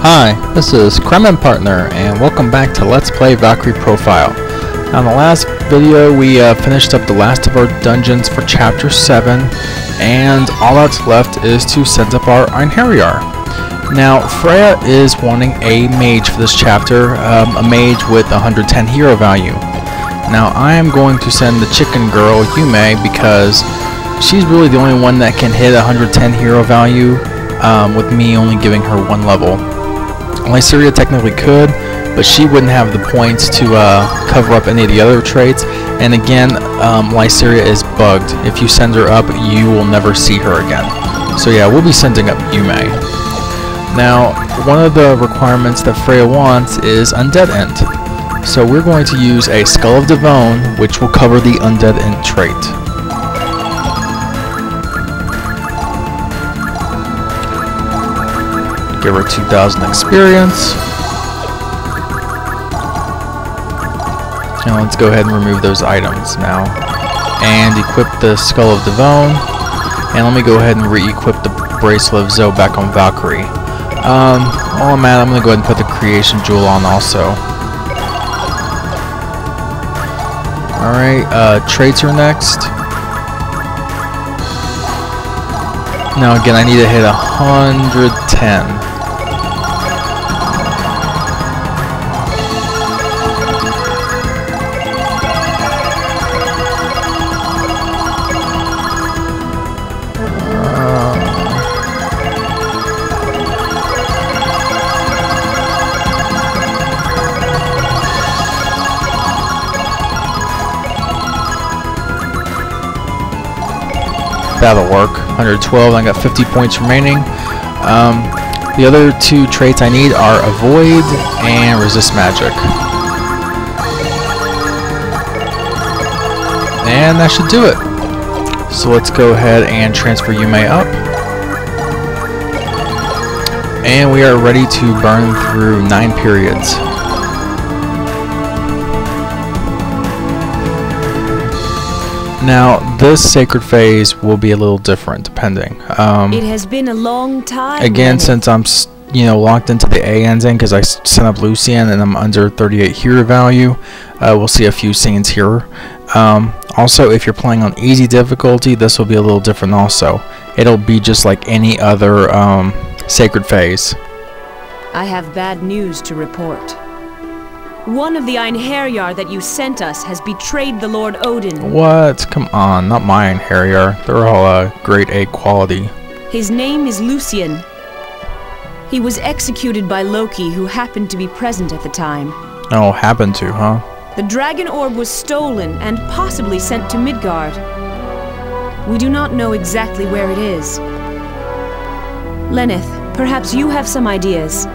Hi, this is Crime in Partner, and welcome back to Let's Play Valkyrie Profile. On the last video, we uh, finished up the last of our dungeons for Chapter 7, and all that's left is to set up our Einherjar. Now, Freya is wanting a mage for this chapter, um, a mage with 110 hero value. Now, I am going to send the chicken girl, Yume, because she's really the only one that can hit 110 hero value, um, with me only giving her one level. Lysaria technically could, but she wouldn't have the points to uh, cover up any of the other traits. And again, um, Lysaria is bugged. If you send her up, you will never see her again. So yeah, we'll be sending up Yume. Now, one of the requirements that Freya wants is Undead End. So we're going to use a Skull of Devon, which will cover the Undead End trait. Give her 2,000 experience. Now let's go ahead and remove those items now. And equip the Skull of Devon. And let me go ahead and re-equip the Bracelet of Zoe back on Valkyrie. Um, while I'm at I'm going to go ahead and put the Creation Jewel on also. Alright, uh, traits are next. Now again, I need to hit 110. That'll work. 112, I got 50 points remaining. Um, the other two traits I need are Avoid and Resist Magic. And that should do it. So let's go ahead and transfer Yume up. And we are ready to burn through 9 periods. Now, this sacred phase will be a little different, depending. Um, it has been a long time. Again, since I'm, you know, locked into the A ending because I sent up Lucian and I'm under 38 hero value, uh, we'll see a few scenes here. Um, also, if you're playing on easy difficulty, this will be a little different also. It'll be just like any other um, sacred phase. I have bad news to report. One of the Einherjar that you sent us has betrayed the Lord Odin. What? Come on, not my Einherjar. They're all uh, grade A quality. His name is Lucian. He was executed by Loki, who happened to be present at the time. Oh, happened to, huh? The dragon orb was stolen and possibly sent to Midgard. We do not know exactly where it is. Lenneth, perhaps you have some ideas.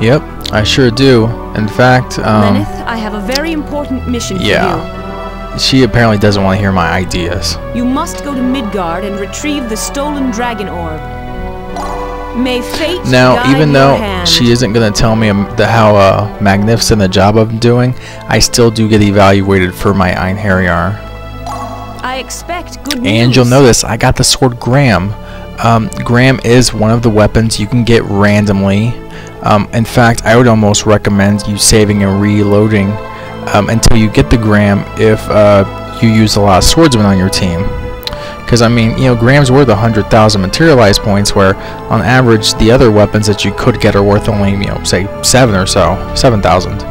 Yep, I sure do. In fact, um, Lenneth, I have a very important mission yeah. for you. She apparently doesn't want to hear my ideas. You must go to Midgard and retrieve the stolen dragon orb. May fate Now, even though hand. she isn't going to tell me the, how uh, magnificent a job I'm doing, I still do get evaluated for my Einherjar. I expect good news. And you'll notice I got the sword Gram. Um, Gram is one of the weapons you can get randomly um, in fact, I would almost recommend you saving and reloading um, until you get the Gram if uh, you use a lot of swordsmen on your team. Because, I mean, you know, Gram's worth 100,000 materialized points, where on average the other weapons that you could get are worth only, you know, say 7 or so, 7,000.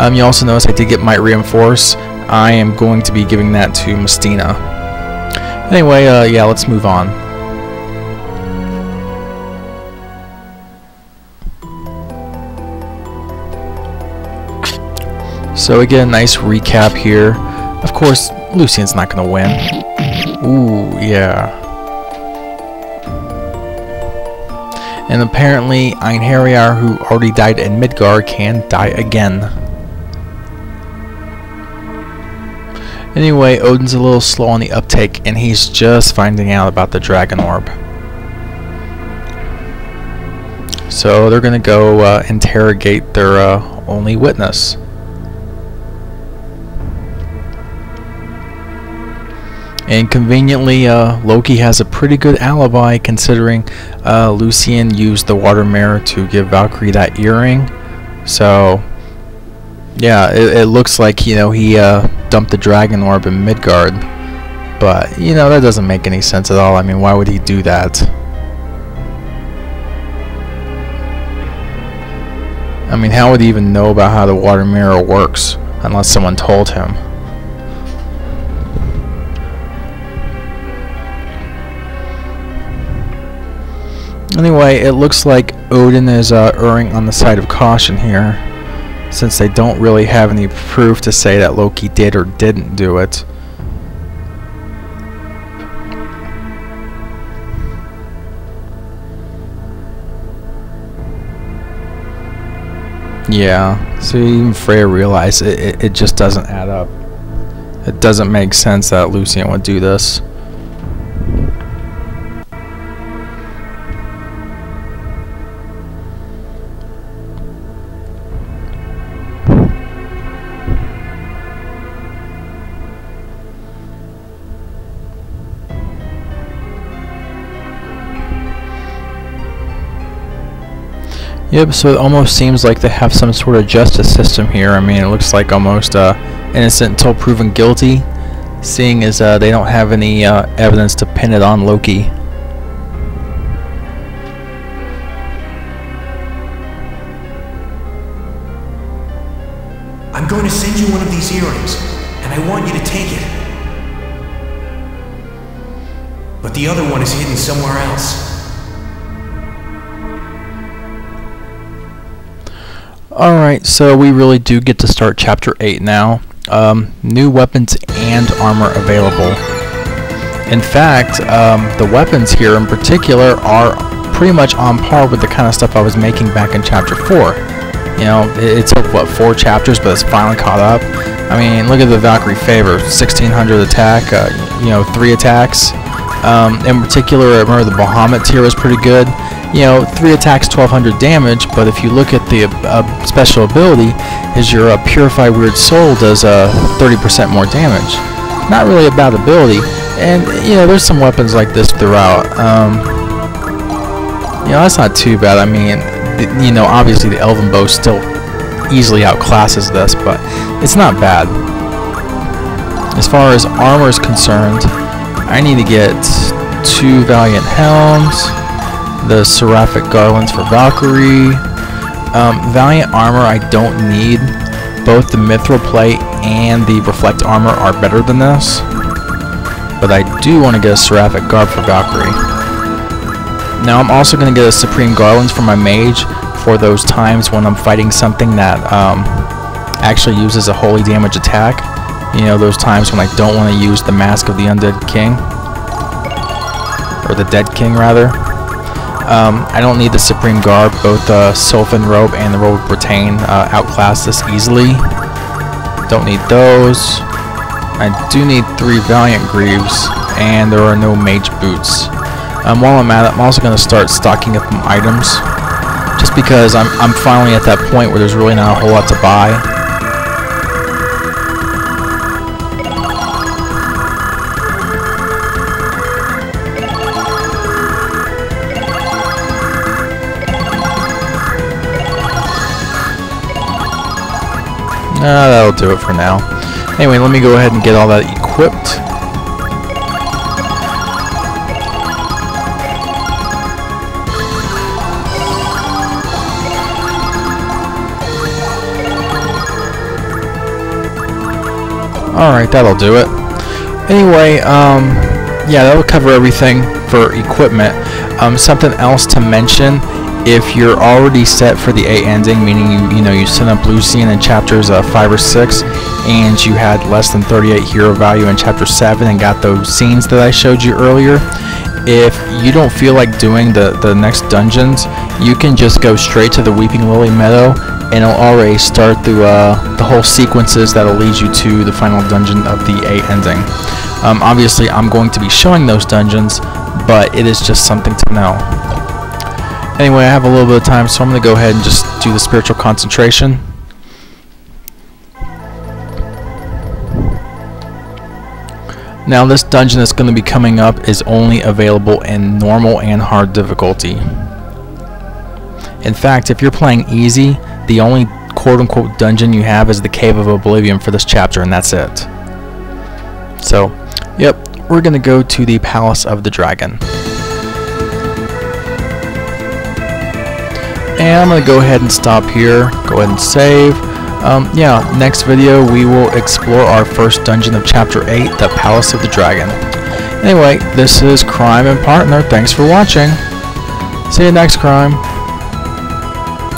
Um, you also notice I did get Might Reinforce. I am going to be giving that to Mystina. Anyway, uh, yeah, let's move on. So again, nice recap here. Of course, Lucian's not going to win. Ooh, yeah. And apparently, Einherjar, who already died in Midgard, can die again. Anyway, Odin's a little slow on the uptake, and he's just finding out about the Dragon Orb. So they're going to go uh, interrogate their uh, only witness. And conveniently, uh, Loki has a pretty good alibi considering uh, Lucian used the water mirror to give Valkyrie that earring. So, yeah, it, it looks like, you know, he uh, dumped the dragon orb in Midgard. But, you know, that doesn't make any sense at all. I mean, why would he do that? I mean, how would he even know about how the water mirror works unless someone told him? Anyway, it looks like Odin is uh, erring on the side of caution here, since they don't really have any proof to say that Loki did or didn't do it. Yeah, so even Freya realized it, it, it just doesn't add up. It doesn't make sense that Lucian would do this. Yep, so it almost seems like they have some sort of justice system here. I mean, it looks like almost uh, innocent until proven guilty, seeing as uh, they don't have any uh, evidence to pin it on Loki. I'm going to send you one of these earrings, and I want you to take it. But the other one is hidden somewhere else. Alright, so we really do get to start Chapter 8 now. Um, new weapons and armor available. In fact, um, the weapons here in particular are pretty much on par with the kind of stuff I was making back in Chapter 4. You know, it, took, what, four chapters, but it's finally caught up. I mean, look at the Valkyrie Favor, 1600 attack, uh, you know, three attacks. Um, in particular, I remember the Bahamut Tear was pretty good you know, 3 attacks, 1200 damage, but if you look at the uh, special ability, is your uh, Purify Weird Soul does 30% uh, more damage. Not really a bad ability, and, you know, there's some weapons like this throughout. Um, you know, that's not too bad. I mean, you know, obviously the Elven Bow still easily outclasses this, but it's not bad. As far as armor is concerned, I need to get two Valiant Helms, the Seraphic Garlands for Valkyrie. Um, Valiant Armor I don't need. Both the Mithril Plate and the Reflect Armor are better than this. But I do want to get a Seraphic Garb for Valkyrie. Now I'm also going to get a Supreme Garlands for my Mage for those times when I'm fighting something that um, actually uses a holy damage attack. You know, those times when I don't want to use the Mask of the Undead King. Or the Dead King, rather. Um, I don't need the Supreme Garb. Both the Sulfin Robe and the Robe of Brattain uh, outclass this easily. Don't need those. I do need three Valiant Greaves, and there are no Mage Boots. Um, while I'm at it, I'm also going to start stocking up some items, just because I'm, I'm finally at that point where there's really not a whole lot to buy. Uh, that'll do it for now. Anyway, let me go ahead and get all that equipped. Alright, that'll do it. Anyway, um, yeah, that'll cover everything for equipment. Um, something else to mention if you're already set for the A ending, meaning you you know you set up Lucian in chapters uh, five or six, and you had less than 38 hero value in chapter seven and got those scenes that I showed you earlier. If you don't feel like doing the the next dungeons, you can just go straight to the Weeping Lily Meadow, and it'll already start through uh, the whole sequences that'll lead you to the final dungeon of the A ending. Um, obviously, I'm going to be showing those dungeons, but it is just something to know. Anyway, I have a little bit of time, so I'm going to go ahead and just do the spiritual concentration. Now this dungeon that's going to be coming up is only available in normal and hard difficulty. In fact, if you're playing easy, the only quote-unquote dungeon you have is the Cave of Oblivion for this chapter, and that's it. So, yep, we're going to go to the Palace of the Dragon. And I'm going to go ahead and stop here, go ahead and save. Um, yeah, next video we will explore our first dungeon of Chapter 8, the Palace of the Dragon. Anyway, this is Crime and Partner. Thanks for watching. See you next, Crime.